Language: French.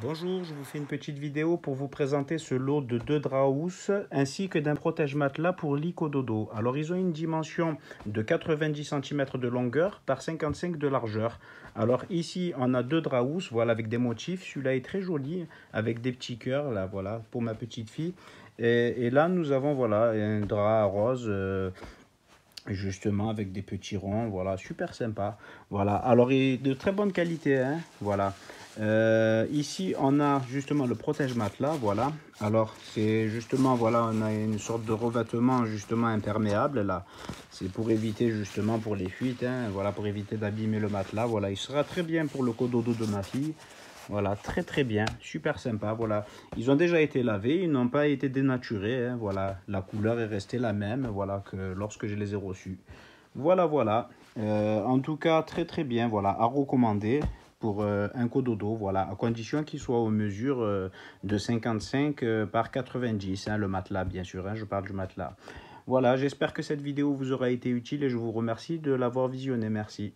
Bonjour, je vous fais une petite vidéo pour vous présenter ce lot de deux draps ainsi que d'un protège matelas pour lit dodo. Alors ils ont une dimension de 90 cm de longueur par 55 de largeur. Alors ici on a deux draps voilà avec des motifs. Celui-là est très joli avec des petits cœurs là, voilà pour ma petite fille. Et, là nous avons voilà un drap rose. Euh, justement avec des petits ronds voilà super sympa voilà alors il est de très bonne qualité hein, voilà euh, ici, on a justement le protège matelas, voilà. Alors, c'est justement, voilà, on a une sorte de revêtement justement imperméable, là. C'est pour éviter justement pour les fuites, hein, voilà, pour éviter d'abîmer le matelas. Voilà, il sera très bien pour le cododo de ma fille. Voilà, très très bien, super sympa, voilà. Ils ont déjà été lavés, ils n'ont pas été dénaturés, hein, voilà. La couleur est restée la même, voilà, que lorsque je les ai reçus. Voilà, voilà. Euh, en tout cas, très très bien, voilà, à recommander pour euh, un cododo, voilà, à condition qu'il soit aux mesures euh, de 55 euh, par 90, hein, le matelas bien sûr, hein, je parle du matelas. Voilà, j'espère que cette vidéo vous aura été utile et je vous remercie de l'avoir visionné, merci.